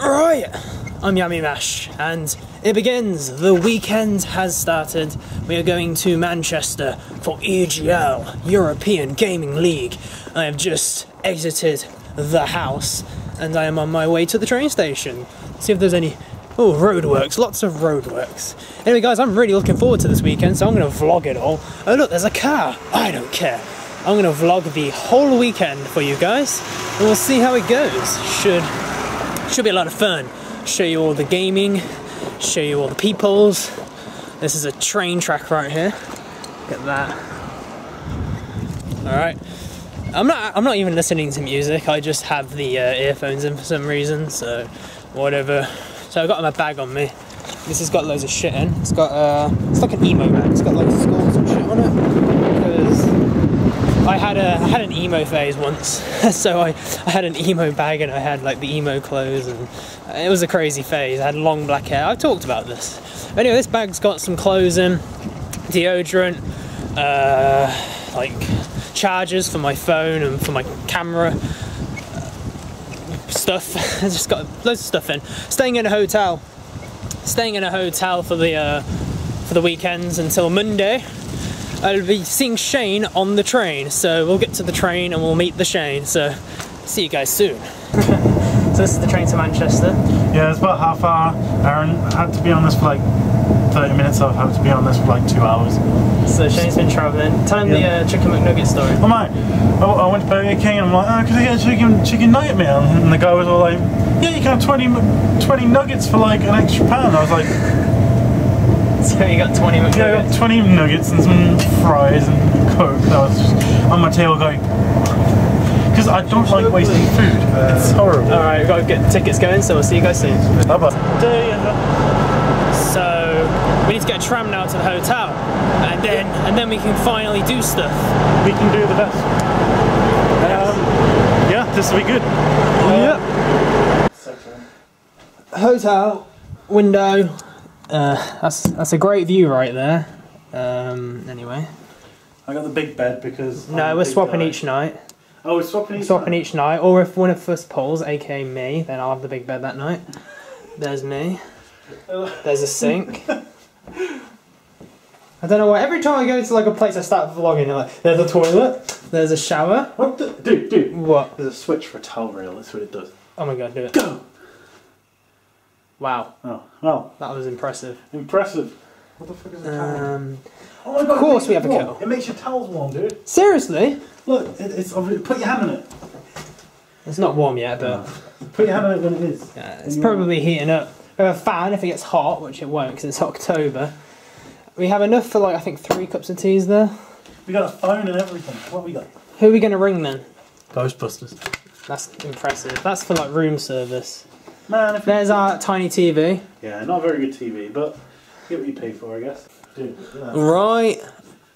Right, I'm Yamimash, and it begins. The weekend has started. We are going to Manchester for EGL, European Gaming League. I have just exited the house, and I am on my way to the train station. See if there's any. Oh, roadworks, lots of roadworks. Anyway, guys, I'm really looking forward to this weekend, so I'm going to vlog it all. Oh, look, there's a car. I don't care. I'm going to vlog the whole weekend for you guys, and we'll see how it goes. Should should be a lot of fun. Show you all the gaming, show you all the peoples. This is a train track right here. Look at that. Alright. I'm not I'm not even listening to music, I just have the uh, earphones in for some reason, so whatever. So I've got my bag on me. This has got loads of shit in. It's got uh it's like an emo bag, it's got like scores and shit on it. Because I had a I had an emo phase once, so I, I had an emo bag and I had like the emo clothes and it was a crazy phase. I had long black hair. I've talked about this. Anyway, this bag's got some clothes in, deodorant, uh, like chargers for my phone and for my camera stuff. I just got loads of stuff in. Staying in a hotel. Staying in a hotel for the uh, for the weekends until Monday. I'll be seeing Shane on the train, so we'll get to the train and we'll meet the Shane. So, see you guys soon. so this is the train to Manchester. Yeah, it's about half hour. Aaron had to be on this for like 30 minutes. I've had to be on this for like two hours. So Shane's been travelling. Tell him Yeah. the uh, chicken McNugget story. I'm like, oh, I went to Burger King and I'm like, oh, could I get a chicken, chicken nugget meal? And the guy was all like, yeah, you can have 20, 20 nuggets for like an extra pound. I was like, So you got 20 yeah, I got 20 nuggets and some fries and Coke. That was just on my table going, because I don't like wasting food. It's horrible. Alright, we've got to get the tickets going, so we'll see you guys soon. Bye bye. So we need to get a tram now to the hotel, and then and then we can finally do stuff. We can do the best. Um, yeah, this will be good. Yeah. Hotel window. Uh, that's that's a great view right there. Um, anyway, I got the big bed because. I'm no, we're swapping guy. each night. Oh, we're swapping each. Swapping night? each night, or if one of us pulls, aka me, then I'll have the big bed that night. There's me. There's a sink. I don't know why. Every time I go to like a place, I start vlogging. Like, there's a toilet. There's a shower. What the dude? Dude, What? there's a switch for a towel rail. That's what it does. Oh my god, do it. Go. Wow, Oh, well, that was impressive. impressive. What the fuck is a towel? Um, oh my god! of course we have a it kettle. It makes your towels warm, dude. seriously, Look, it, it's put your hand on it. it's not warm yet, but Put your hand on it when it is. uh, it's probably heating up. We have a fan if it gets hot, which it won't because it's October. We have enough for like I think three cups of teas there. We got a phone and everything. What we got? Who are we going to ring then? Ghostbusters. That's impressive. That's for like room service. Man, if There's our tiny TV. yeah, not a very good TV, but get what you pay for, I guess. Dude, look. Right.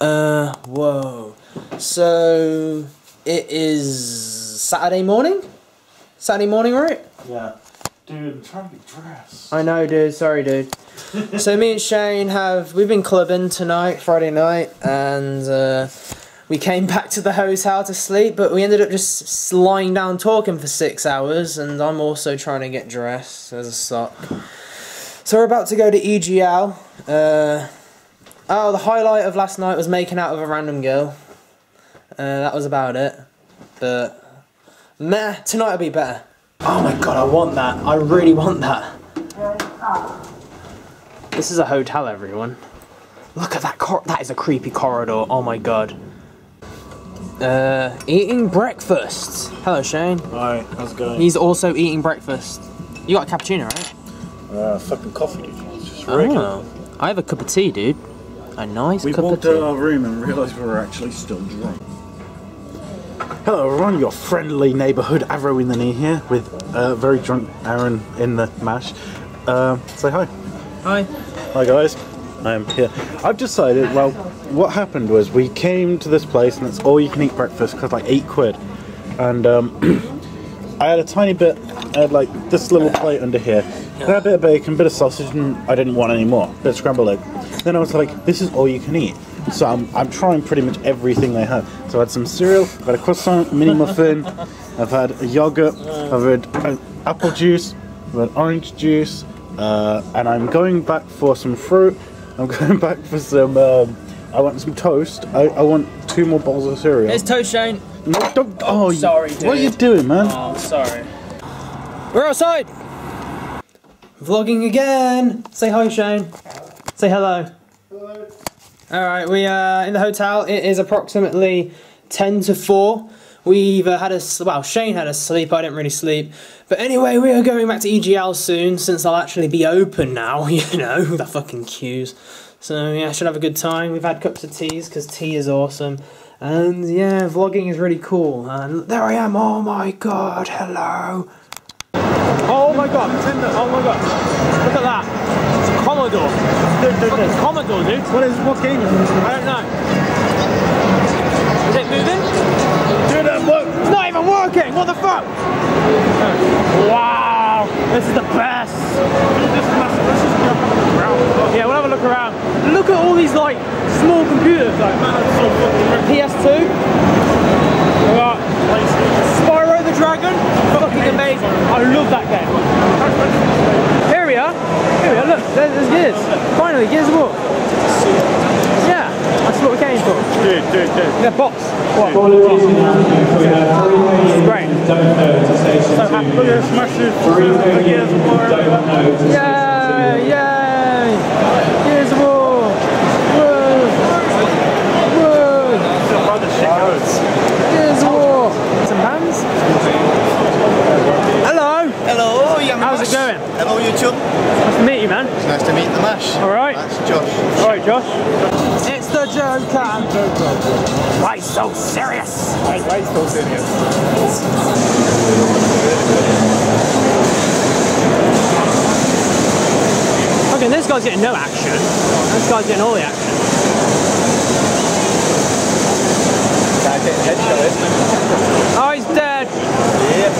Uh. Whoa. So it is Saturday morning. Saturday morning, right? Yeah. Dude, I'm trying to be dressed. I know, dude. Sorry, dude. so me and Shane have we've been clubbing tonight, Friday night, and uh, we came back to the hotel to sleep, but we ended up just lying down talking for six hours, and I'm also trying to get dressed as a sock. So we're about to go to EGL. Uh, oh, the highlight of last night was making out with a random girl. Uh, that was about it, but meh, tonight will be better. Oh my god, I want that. I really want that. This is a hotel, everyone. Look at that cor- that is a creepy corridor. Oh my god. Uh, eating breakfast. Hello, Shane. Hi, how's it going? He's also eating breakfast. You got a cappuccino, right? Uh, fucking coffee, dude. It's just regular. Oh, I have a cup of tea, dude. A nice We cup of walked tea. out of our room and realised we were actually still drunk. Hello everyone, your friendly neighbourhood Avro in the knee here with uh, very drunk Aaron in the mash. Uh, say hi. Hi. Hi guys, I am here. I've decided, well, what happened was we came to this place and it's all you can eat breakfast because like 8 quid. And um, I had a tiny bit, I had like this little plate under here. Had a bit of bacon, a bit of sausage, and I didn't want any more. Bit of scrambled egg. Then I was like, this is all you can eat. So I'm, I'm trying pretty much everything they have. So I had some cereal, I've had a croissant, mini muffin, I've had a yogurt, I've had uh, apple juice, with orange juice, uh, and I'm going back for some fruit. I'm going back for some. Um, I want some toast. I, I want two more bowls of cereal. It's toast, Shane. no, don't. Oh, you- sorry, What are you doing, man? Oh, sorry. We're outside. Vlogging again. Say hi, Shane. Say hello. Hello. All right, we are in the hotel. It is approximately ten to four. We've uh, had a, well. Shane had a sleep. I didn't really sleep. But anyway, we are going back to EGL soon, since they'll actually be open now. You know the fucking queues. So yeah, should have a good time. We've had cups of teas because tea is awesome. And yeah, vlogging is really cool. And there I am. Oh my god, hello. Oh my god, oh my god. Look at that. It's a Commodore. Fucking Commodore, dude. What is what game is this? I don't know. Is it moving? Even working! What the fuck? Wow! This is the best! Yeah, we'll have a look around. Look at all these like small computers, like PS2. We got Spyro the Dragon, fucking amazing. I love that game. Here we are. Here we are. Look, there's, there's Gears. Finally, Gears of War. Yeah, that's what we came for. Dude, dude, dude. The box. What? Happy with this massive uh, Gears of War. Yay! Yay! Gears of War! Whoa! Whoa! Gears of War! Some hands? Hello! Hello, Yummy How's it Mash. going? Hello, YouTube. Nice to meet you, man. Nice to meet the Mash. All right. That's Josh. Alright, Josh. It's the Joker! Why so serious? Why, why so serious? Okay, this guy's getting no action. This guy's getting all the action. Can't get headshot, isn't it? Oh, he's dead! Yeah.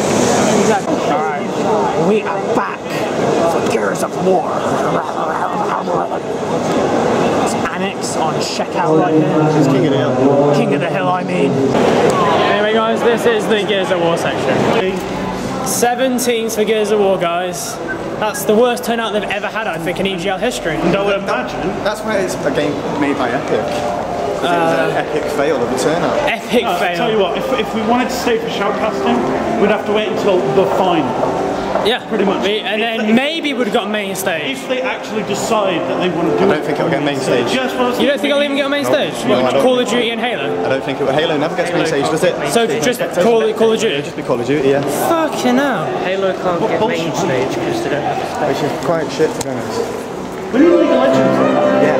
Exactly. Alright. We are back for Gears of War. It's Annex on checkout right here. It's King of the Hill. King of the Hill, I mean. Anyway, guys, this is the Gears of War section. 17s for Gears of War, guys. That's the worst turnout they've ever had, I think, in EGL history. I would imagine. That's why it's a game made by Epic. 'Cause it was an epic fail of a turnout. Epic Uh, fail. tell you what, if, if we wanted to stay for shoutcasting, we'd have to wait until the final. Yeah, pretty much. We- and If- then if- maybe we'd have got main stage. If they actually decide that they want to do I don't think it'll get main stage. Just what I was You don't think I'll even get on main No. stage? No, I What, don't. Call of Duty and Halo? I don't think it will. Halo never gets main stage, does it? So just Call, Call of Duty? Just be Call of Duty, yeah. Fucking hell. Halo can't get main stage because they don't have a space. Which is quite shit, to be honest. When you League of Legends, Yeah.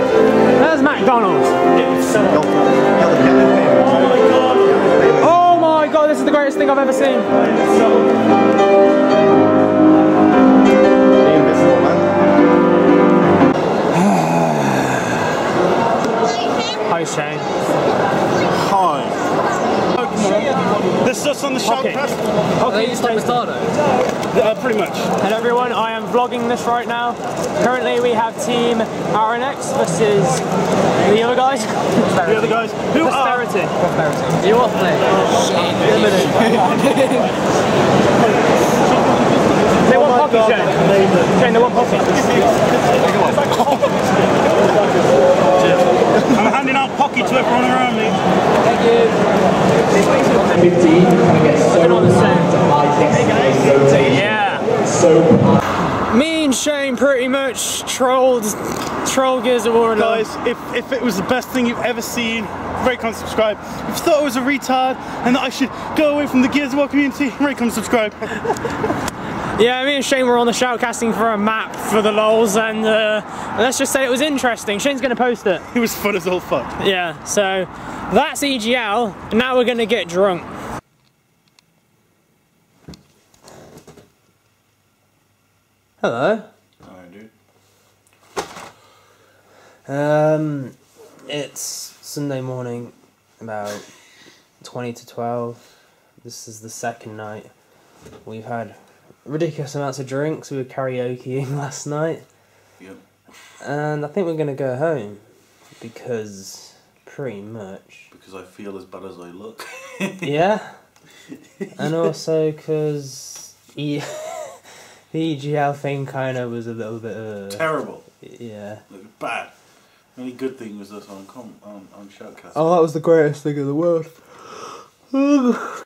There's McDonald's. You're, you're the oh my god, Oh my god, this is the greatest thing I've ever seen. This is us on the Okay. shoutcast, Okay, it's like uh, pretty much. Hello everyone, I am vlogging this right now. Currently we have team RNX versus the other guys. The other guys, who are Prosperity. You what play? They want pocky, Shane. Shane, they want pocky. I'm handing out pocky to everyone around me. Looking on the set. Yeah. Me and Shane pretty much trolled, troll Gears of War. Guys, if, if it was the best thing you've ever seen, rate, comment, subscribe. If you thought it was a retard and that I should go away from the Gears of War community, rate, comment, subscribe. Yeah, me and Shane were on the shoutcasting for a map for the lols, and uh, let's just say it was interesting. Shane's going to post it. It was fun as all fuck. Yeah, so that's EGL. and Now we're going to get drunk. Hello. Hi, dude. Um, it's Sunday morning, about 20 to 12. This is the second night. We've had ridiculous amounts of drinks. We were karaokeing last night. Yep. And I think we're going to go home because pretty much. Because I feel as bad as I look. Yeah. and also because he, The EGL thing kind of was a little bit. Uh, Terrible. yeah. Bad. The only good thing was this on com- on, on Shoutcast. Oh, that was the greatest thing in the world.